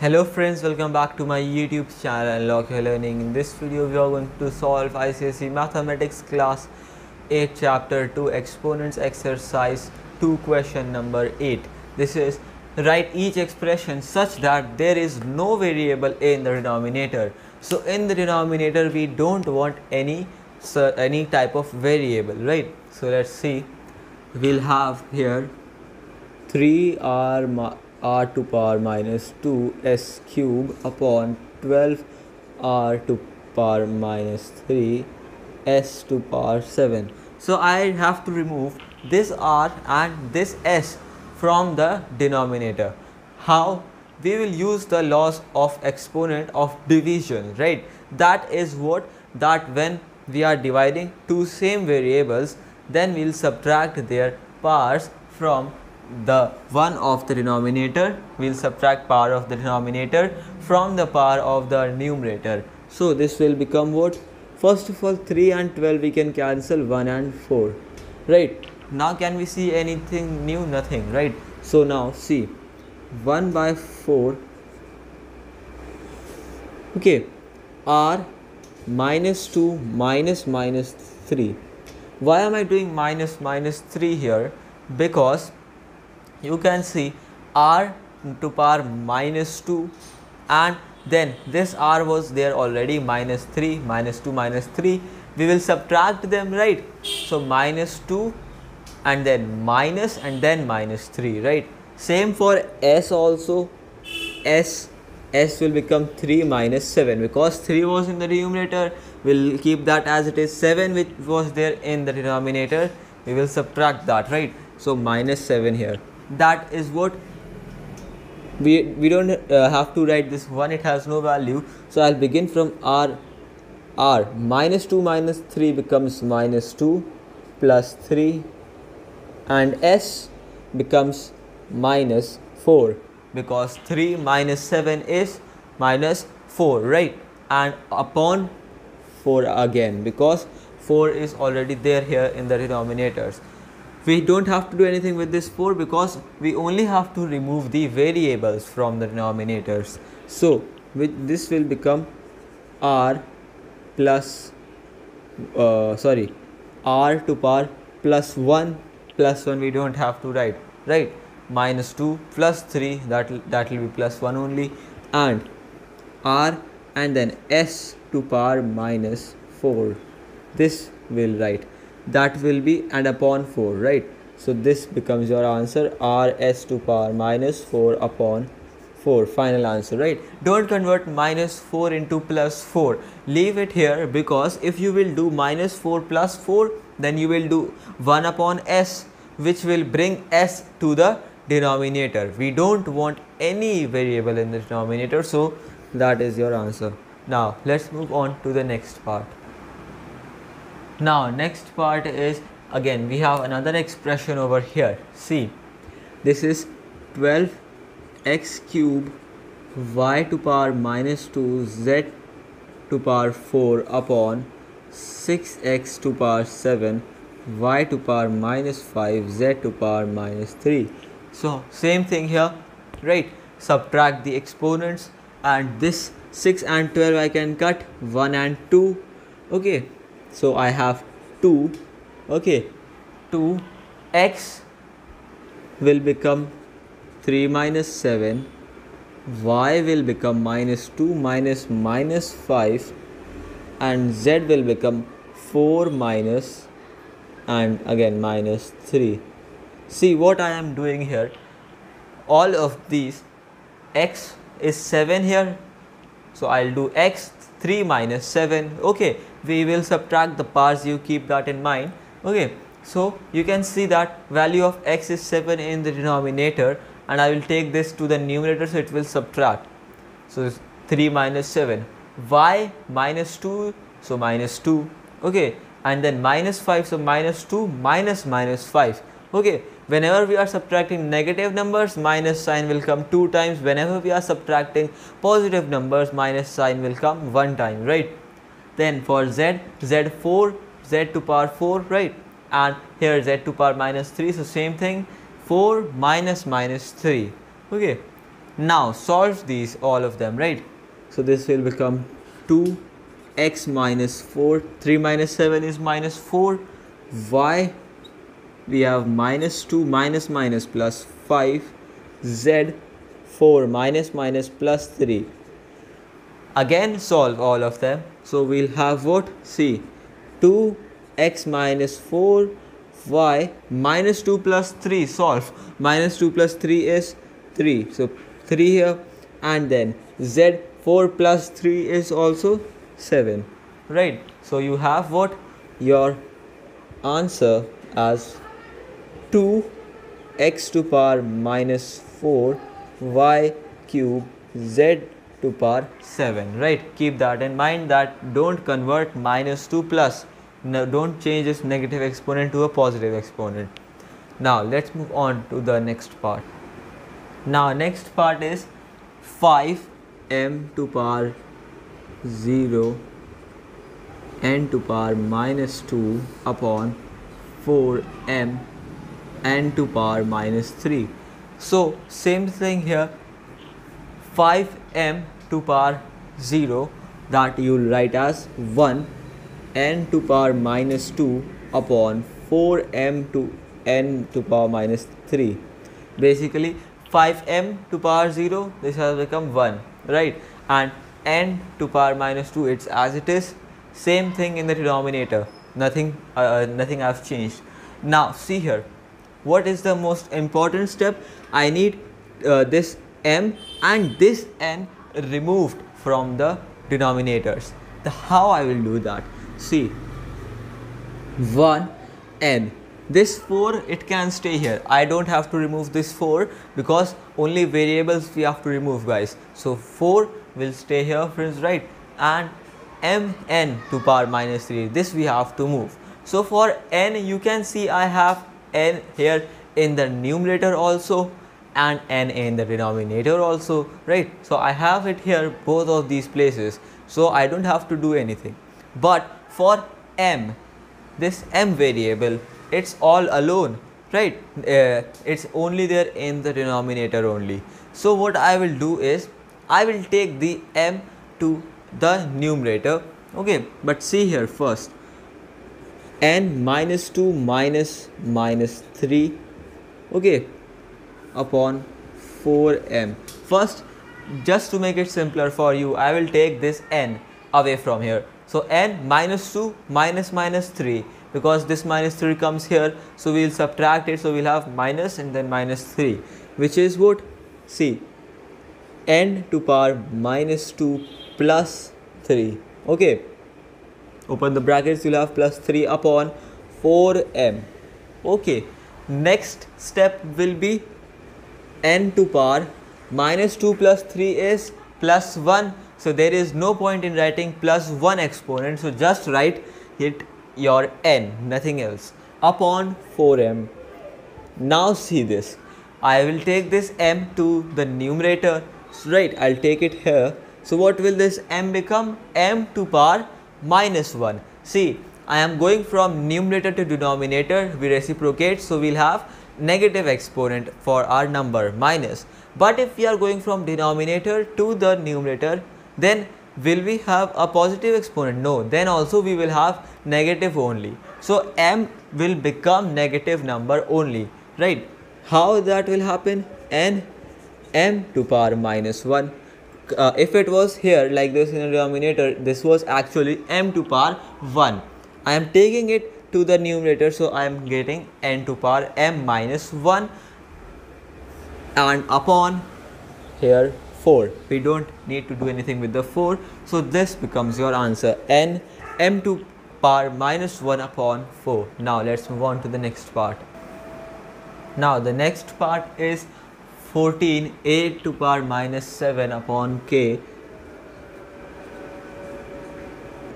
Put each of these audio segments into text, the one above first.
Hello friends, welcome back to my YouTube channel Unlock Your Learning. In this video, we are going to solve ICSE Mathematics class 8 chapter 2 exponents exercise 2 question number 8. This is write each expression such that there is no variable a in the denominator. So in the denominator, we don't want any so any type of variable, right? So let's see. We'll have here 3r r to power minus 2 s cube upon 12 r to power minus 3 s to power 7 so i have to remove this r and this s from the denominator. How? We will use the laws of exponent of division right? That is what? That when we are dividing two same variables then we'll subtract their powers from the 1 of the denominator will subtract power of the denominator from the power of the numerator. So this will become what? First of all 3 and 12 we can cancel 1 and 4 right? Now can we see anything new? Nothing right? So now see. 1 by 4 okay. R minus 2 minus minus 3 why am i doing minus minus 3 here? Because you can see r to power minus 2 and then this r was there already minus 3 minus 2 minus 3 we will subtract them right? So minus 2 and then minus and then minus 3 right? Same for s also. S s will become 3 minus 7 because 3 was in the numerator we'll keep that as it is. 7 which was there in the denominator we will subtract that right? So minus 7 here that is what we we don't uh, have to write this one. It has no value. So i'll begin from r r. Minus 2 minus 3 becomes minus 2 plus 3 and s becomes minus 4 because 3 minus 7 is minus 4 right? And upon 4 again. Because 4 is already there here in the denominators we don't have to do anything with this 4 because we only have to remove the variables from the denominators. So this will become r plus uh, sorry r to power plus 1 plus 1 we don't have to write right? Minus 2 plus 3 that that will be plus 1 only. And r and then s to power minus 4 this will write that will be and upon 4 right? So this becomes your answer r s to power minus 4 upon 4 final answer right? Don't convert minus 4 into plus 4 leave it here because if you will do minus 4 plus 4 then you will do 1 upon s which will bring s to the denominator. We don't want any variable in the denominator so that is your answer. Now let's move on to the next part now next part is again we have another expression over here. See this is 12 x cube y to power minus 2 z to power 4 upon 6x to power 7 y to power minus 5 z to power minus 3 so same thing here right? Subtract the exponents and this 6 and 12 I can cut 1 and 2 okay so I have 2 okay. 2 x will become 3 minus 7 y will become minus 2 minus minus 5 and z will become 4 minus and again minus 3 see what I am doing here. All of these x is 7 here. So I'll do x 3 minus 7 okay we will subtract the powers you keep that in mind. Okay so you can see that value of x is 7 in the denominator and I will take this to the numerator so it will subtract. So 3 minus 7 y minus 2 so minus 2 okay and then minus 5 so minus 2 minus minus 5 okay whenever we are subtracting negative numbers minus sign will come two times. Whenever we are subtracting positive numbers minus sign will come one time right then for z z4 z to power 4 right? And here z to power minus 3 so same thing 4 minus minus 3 okay. Now solve these all of them right? So this will become 2 x minus 4 3 minus 7 is minus 4 y we have minus 2 minus minus plus 5 z 4 minus minus plus 3 again solve all of them so we'll have what? See 2 x minus 4 y minus 2 plus 3 solve. Minus 2 plus 3 is 3 so 3 here. And then z 4 plus 3 is also 7 right. So you have what? Your answer as 2 x to power minus 4 y cube z to power 7 right? Keep that in mind that don't convert minus to plus. No, don't change this negative exponent to a positive exponent. Now let's move on to the next part. Now next part is 5 m to power 0 n to power minus 2 upon 4 m n to power minus 3 so same thing here 5 m to power 0 that you write as 1 n to power minus 2 upon 4 m to n to power minus 3 basically 5m to power 0 this has become 1 right? And n to power minus 2 it's as it is. Same thing in the denominator. Nothing uh, uh, nothing has changed. Now see here. What is the most important step? I need uh, this m and this n removed from the denominators. The how i will do that. See 1 n. This 4 it can stay here. I don't have to remove this 4 because only variables we have to remove guys. So 4 will stay here friends right? And mn to power minus 3 this we have to move. So for n you can see I have n here in the numerator also and n in the denominator also right? So I have it here both of these places. So I don't have to do anything. But for m this m variable it's all alone right? Uh, it's only there in the denominator only. So what i will do is i will take the m to the numerator okay? But see here first. N minus 2 minus minus 3 okay upon 4m first just to make it simpler for you i will take this n away from here. So n minus 2 minus minus 3 because this minus 3 comes here so we will subtract it so we'll have minus and then minus 3 which is what? See n to power minus 2 plus 3 okay. Open the brackets you'll have plus 3 upon 4m okay. Next step will be n to power minus 2 plus 3 is plus 1 so there is no point in writing plus 1 exponent. So just write it your n nothing else. Upon 4m now see this. I will take this m to the numerator. So right I'll take it here. So what will this m become? m to power minus 1 see I am going from numerator to denominator. We reciprocate. So we'll have negative exponent for our number minus. But if we are going from denominator to the numerator then will we have a positive exponent? No. Then also we will have negative only. So m will become negative number only. Right? How that will happen? N m to power minus 1 uh, if it was here like this in the denominator this was actually m to power 1 i am taking it to the numerator so i am getting n to power m minus 1 and upon here 4 we don't need to do anything with the 4 so this becomes your answer. n m to power minus 1 upon 4 now let's move on to the next part. Now the next part is 14 a to power minus 7 upon k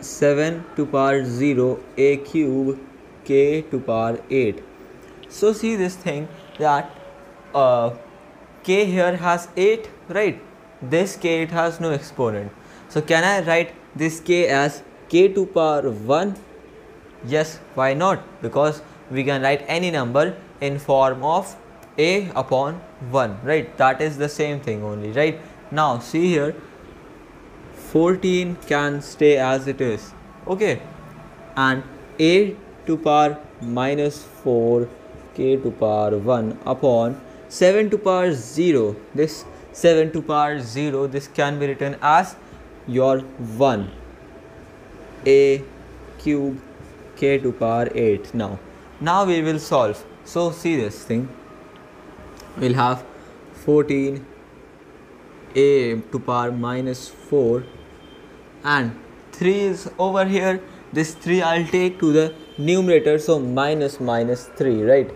7 to power 0 a cube k to power 8 so see this thing that uh, k here has 8 right? This k it has no exponent. So can I write this k as k to power 1 yes why not? Because we can write any number in form of a upon 1 right? That is the same thing only right? Now see here 14 can stay as it is. Okay. And a to power minus 4 k to power 1 upon 7 to power 0 this 7 to power 0 this can be written as your 1 a cube k to power 8 now now we will solve. So see this thing. We'll have 14 a to power minus 4 and 3 is over here this 3 I'll take to the numerator so minus minus 3 right?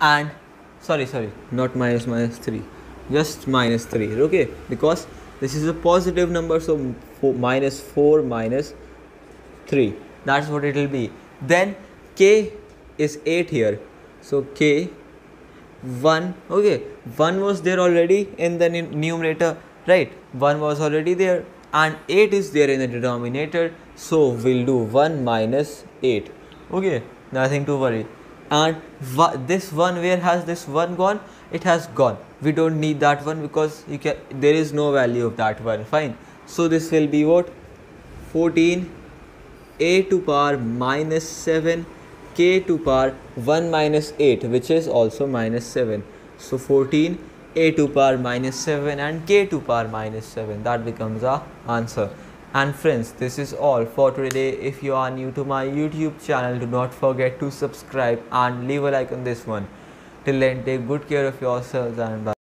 And sorry sorry not minus minus 3 just minus 3 okay? Because this is a positive number so four, minus 4 minus 3 that's what it will be. Then k is 8 here so k 1 okay? 1 was there already in the numerator right? 1 was already there and 8 is there in the denominator so we'll do 1 minus 8 okay nothing to worry. And this one where has this one gone? It has gone. We don't need that one because you can there is no value of that one. Fine. So this will be what? 14 a to power minus 7 k to power 1 minus 8 which is also minus 7 so 14 a to power minus 7 and k to power minus 7 that becomes our answer. And friends this is all for today. If you are new to my youtube channel do not forget to subscribe and leave a like on this one. Till then take good care of yourselves and bye